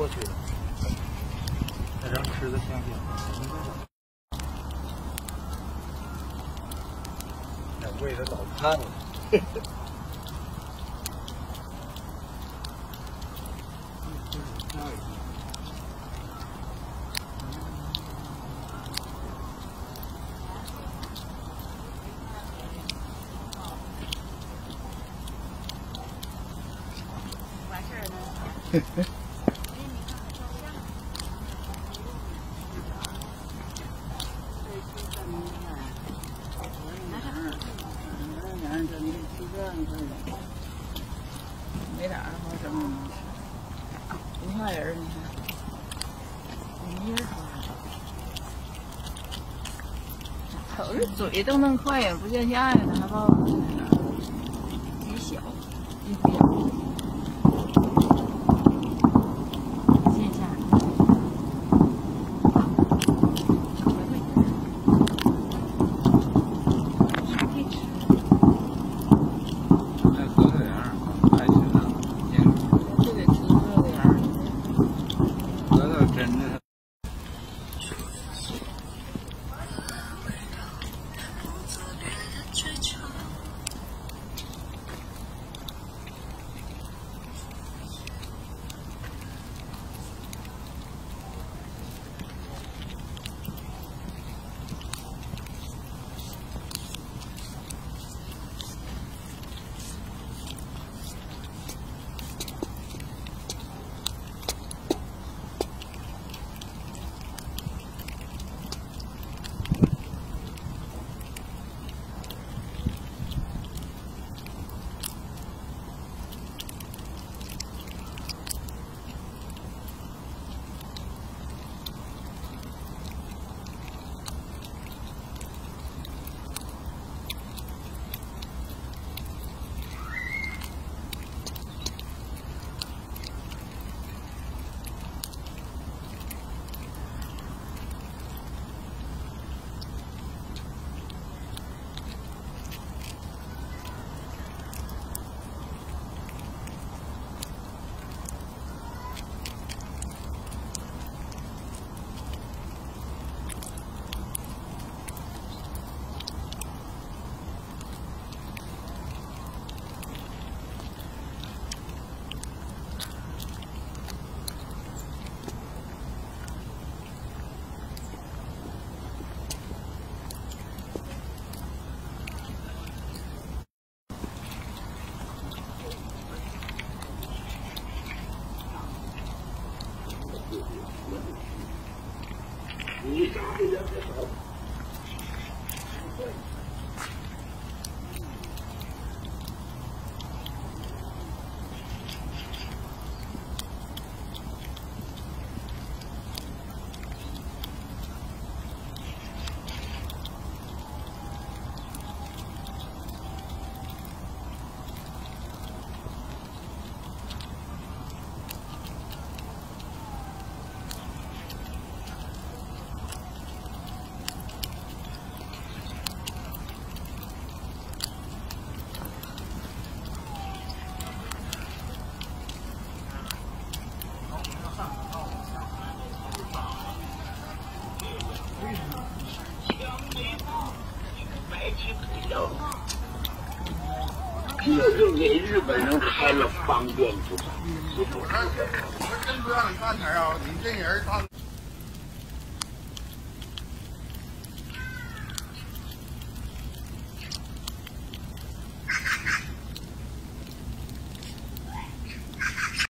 过去了。那让吃的香香。那味道老烫了。完事儿了。没啥好整的，不怕人儿你看，没人瞅着嘴动那么快也不见下呀，他还抱着极小，一不小。你扎的也太好。这就给日本人开了方便之门。我真不让你干点啊！你这人儿他。